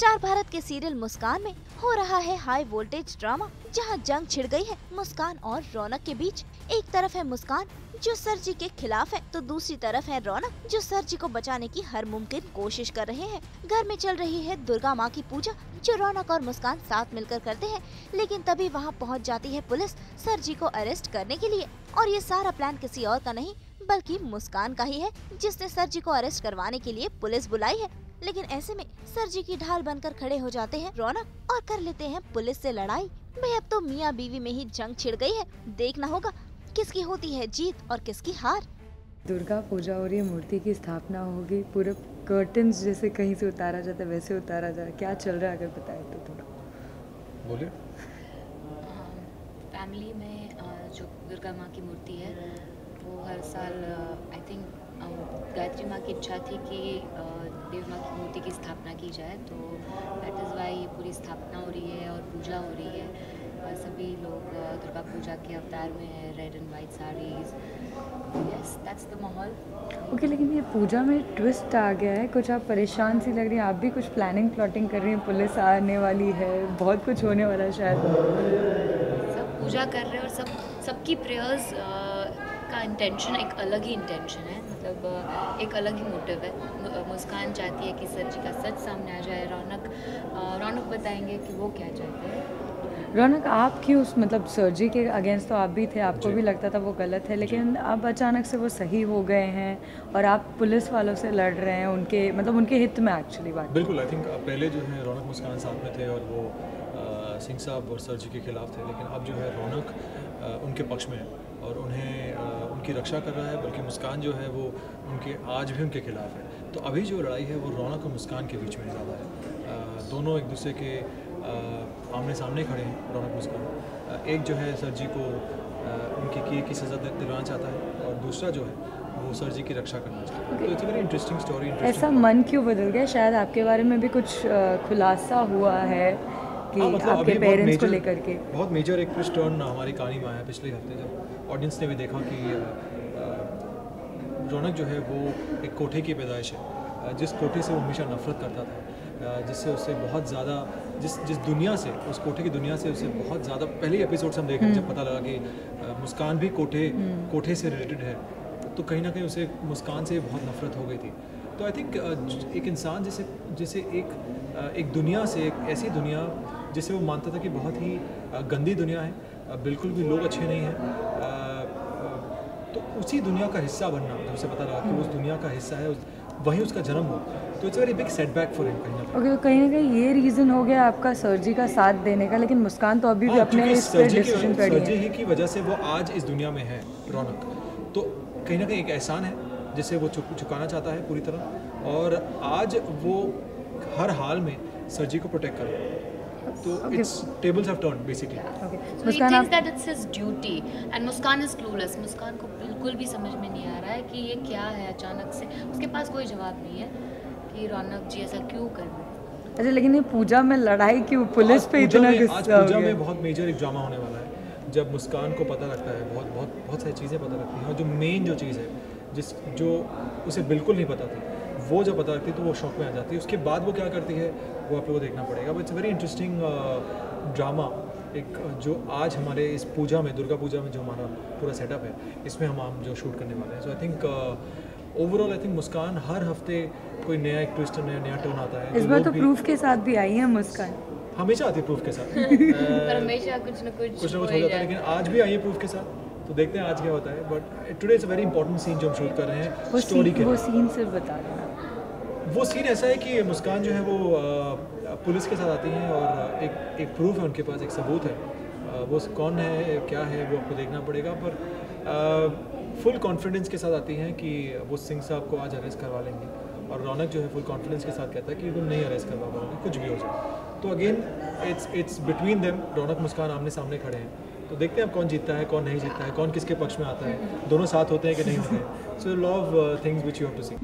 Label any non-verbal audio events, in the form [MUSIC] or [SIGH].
Star Bharat के serial मुस्कान में हो रहा है हाई वोल्टेज ड्रामा जहाँ जंग छिड़ गई है मुस्कान और रौनक के बीच। एक तरफ़ है मुस्कान, जो सर जी के खिलाफ है तो दूसरी तरफ़ है रौनक, जो सर जी को बचाने की हर मुमकिन कोशिश कर रहे हैं। घर में चल रही है दुर्गा माँ की पूजा, जो रौनक और मुस्कान साथ मिलकर करते हैं, लेकिन तभी वहाँ पहुँच जाती है पुलिस सर जी को अरेस्ट करने के लिए। और ये सारा प्लान किसी और का नहीं, बल्कि मुस्कान का ही है, जिसने सर जी को अरेस्ट करवाने के लिए पुलिस बुलाई है। लेकिन ऐसे में सर जी की ढाल बनकर खड़े हो जाते हैं रौनक और कर लेते हैं पुलिस से लड़ाई। भाई अब तो मियाँ बीवी में ही जंग छिड़ गई है। देखना होगा किसकी होती है जीत और किसकी हार। दुर्गा पूजा और है मूर्ति की स्थापना होगी। पूरे कर्टन जैसे कहीं से उतारा जाता है वैसे उतारा जा रहा है। क्या चल रहा है अगर बताए तो थोड़ा। बोलिए। फैमिली में जो दुर्गा माँ की मूर्ति है वो हर साल आई थिंक गायत्री माँ की इच्छा थी कि देव माँ की मूर्ति की स्थापना की जाए तो दैट इज़ वाई ये पूरी स्थापना हो रही है और पूजा हो रही है। और सभी लोग दुर्गा पूजा के अवतार में है red and white saris yes that's the माहौल। ओके लेकिन ये पूजा में ट्विस्ट आ गया है। कुछ आप परेशान सी लग रही हैं। आप भी कुछ प्लानिंग प्लॉटिंग कर रही हैं। पुलिस आने वाली है। बहुत कुछ होने वाला है शायद। सब पूजा कर रहे हैं और सब सबकी प्रेयर्स का इंटेंशन एक अलग ही इंटेंशन है मतलब एक अलग ही मोटिव है। मुस्कान चाहती है कि सर जी का सच सामने आ जाए रौनक रौनक बताएँगे कि वो क्या चाहते हैं। रौनक आप क्यों उस मतलब सर्जी के अगेंस्ट तो आप भी थे आपको भी लगता था वो गलत है लेकिन अब अचानक से वो सही हो गए हैं और आप पुलिस वालों से लड़ रहे हैं उनके मतलब उनके हित में एक्चुअली बात। बिल्कुल आई थिंक पहले जो है रौनक मुस्कान साथ में थे और वो सिंह साहब और सर जी के खिलाफ थे लेकिन अब जो है रौनक उनके पक्ष में है। और उन्हें उनकी रक्षा कर रहा है बल्कि मुस्कान जो है वो उनके आज भी उनके खिलाफ है। तो अभी जो लड़ाई है वो रौनक और मुस्कान के बीच में ज़्यादा है। दोनों एक दूसरे के आमने सामने खड़े हैं रौनक मुस्कान। एक जो है सर जी को उनकी किए की सज़ा दिलवाना चाहता है और दूसरा जो है वो सर जी की रक्षा करना चाहता है। तो इट्स वेरी इंटरेस्टिंग स्टोरी ऐसा मन क्यों बदल गया? शायद आपके बारे में भी कुछ खुलासा हुआ है। हाँ, मतलब आपके बहुत पेरेंट्स को लेकर के। बहुत मेजर एक ट्विस्ट टर्न हमारी कहानी में आया पिछले हफ़्ते जब ऑडियंस ने भी देखा कि रौनक जो है वो एक कोठे की पैदाइश है जिस कोठे से वो हमेशा नफरत करता था जिससे उससे बहुत ज़्यादा जिस जिस दुनिया से उस कोठे की दुनिया से उसे बहुत ज़्यादा पहले एपिसोड से हम देख रहे जब पता लगा कि मुस्कान भी कोठे कोठे से रिलेटेड है तो कहीं ना कहीं उसे मुस्कान से बहुत नफरत हो गई थी। तो आई थिंक एक इंसान जैसे जैसे एक एक दुनिया से एक ऐसी दुनिया जिसे वो मानता था कि बहुत ही गंदी दुनिया है बिल्कुल भी लोग अच्छे नहीं हैं तो उसी दुनिया का हिस्सा बनना जब उसे पता लगा कि उस दुनिया का हिस्सा है उस, वहीं उसका जन्म हो तो it's very big setback for him कहीं ना कहीं। ओके तो कहीं ना कहीं ये रीज़न हो गया आपका सर्जी का साथ देने का लेकिन मुस्कान तो अभी भी हाँ, अपने इस पे डिसीज़न सर्जी ही। की वजह से वो आज इस दुनिया में है रौनक। तो कहीं ना कहीं एक एहसान है जिसे वो चुक, चुकाना चाहता है पूरी तरह और आज वो हर हाल में सर्जी को प्रोटेक्ट कर रहा है। तो it's tables have turn basically okay So he Muskan thinks that it's his duty and Muskan is clueless. Muskan को बिल्कुल भी समझ में नहीं आ रहा है कि ये क्या है अचानक से। उसके पास कोई जवाब नहीं है कि रौनक जी ऐसा क्यों कर रहे हैं। अच्छा लेकिन ये पूजा में लड़ाई क्यों? पुलिस पे इतना आज गुस्सा हो पूजा में बहुत मेजर एक ड्रामा होने वाला है। जब मुस्कान को पता लगता है बहुत बहुत बहुत सारी चीज़ें पता लगती हैं और जो मेन जो चीज़ है जिस जो उसे बिल्कुल नहीं पता थी वो जब पता लगती है तो वो शौक में आ जाती है। उसके बाद वो क्या करती है वो आप लोगों को देखना पड़ेगा। But it's very interesting drama एक जो आज हमारे इस पूजा में दुर्गा पूजा में जो हमारा पूरा सेटअप है इसमें हम हम जो शूट करने वाले हैं। So I think overall I think Muskan हर हफ़्ते कोई नया एक ट्विस्ट नया नया टर्न आता है। इस बार तो भी- प्रूफ के साथ भी आई है मुस्कान। हमेशा आती है प्रूफ के साथ। [LAUGHS] पर हमेशा कुछ ना कुछ कुछ ना कुछ हो जाता है लेकिन आज भी आइए प्रूफ के साथ। तो देखते हैं आज क्या होता है but today is a very important scene जो हम शूट कर रहे हैं वो स्टोरी सीन के वो सीन सिर्फ़ बता देना वो सीन ऐसा है कि मुस्कान जो है वो पुलिस के साथ आती हैं और एक एक प्रूफ है उनके पास एक सबूत है। वो कौन है क्या है वो आपको देखना पड़ेगा पर फुल कॉन्फिडेंस के साथ आती हैं कि वो सिंह साहब को आज अरेस्ट करवा लेंगे। और रौनक जो है फुल कॉन्फिडेंस के साथ कहता है कि तुम नहीं अरेस्ट करवा पाओगे कुछ भी हो जाए। तो again it's it's between them Raunak Muskan आमने सामने खड़े हैं। तो देखते हैं अब कौन जीतता है, कौन नहीं जीतता है, कौन किसके पक्ष में आता है। दोनों साथ होते हैं कि नहीं होते हैं। So law of things which you have to see